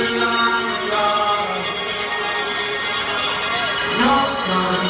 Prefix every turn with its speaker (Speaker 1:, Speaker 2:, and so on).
Speaker 1: No time.